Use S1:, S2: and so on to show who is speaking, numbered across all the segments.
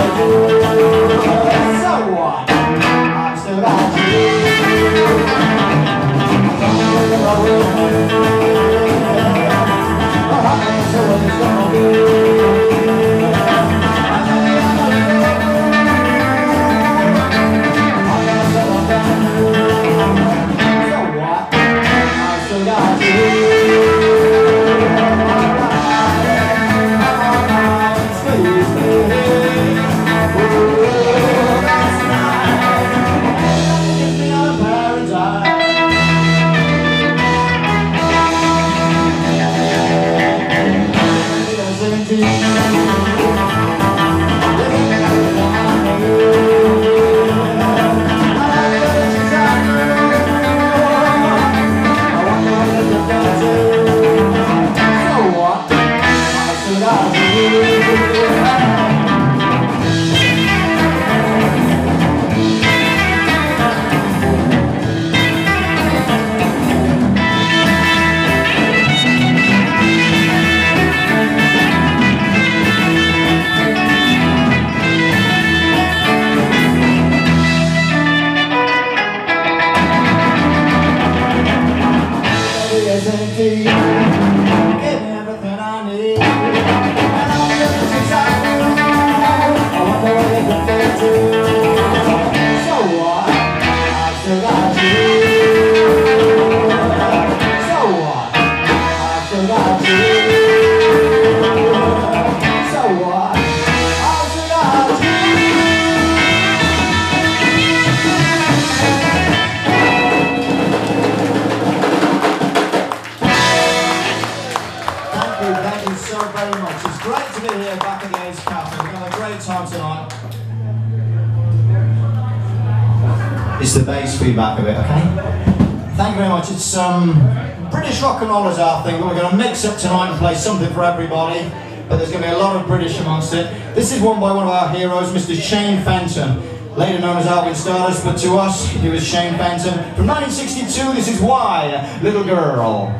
S1: i'm see. Feedback of it, okay? Thank you very much. It's um, British rock and roll is our thing, we're going to mix up tonight and play something for everybody. But there's going to be a lot of British amongst it. This is one by one of our heroes, Mr. Shane Fenton, later known as Alvin Stardust, but to us, he was Shane Fenton. From 1962, this is Why, Little Girl.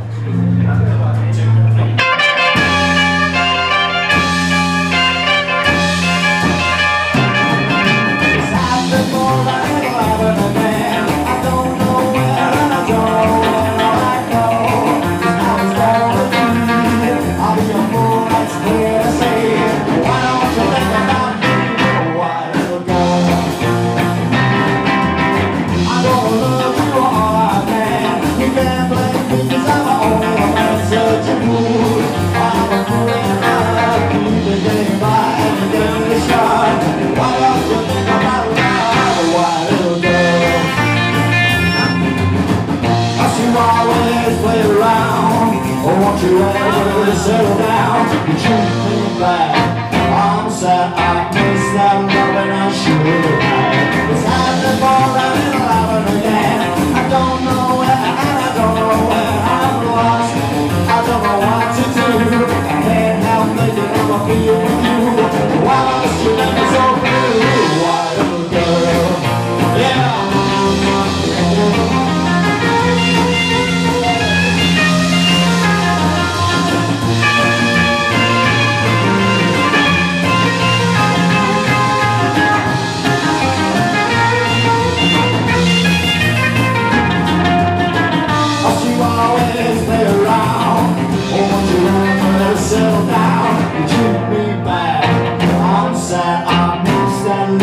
S1: I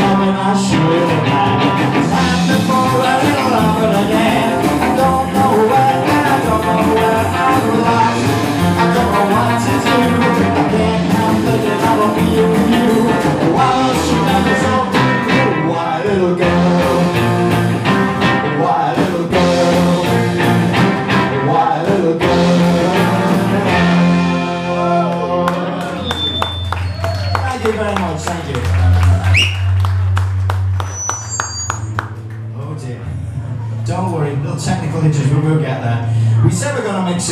S1: coming, I sure am. Time before I get along, but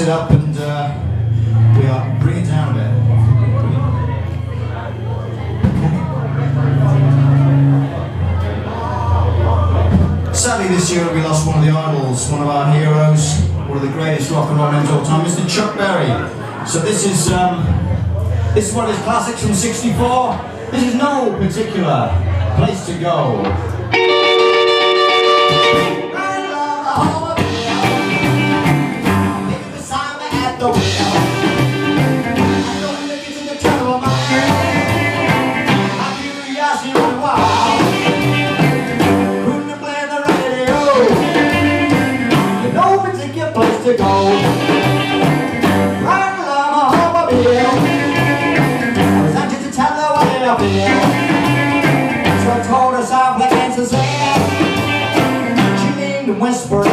S1: it up and uh, we are bring it down a bit. Sadly this year we lost one of the idols, one of our heroes, one of the greatest rock and roll names of all time, Mr. Chuck Berry. So this is um, this is one of his classics from '64. This is no particular place to go. Whisper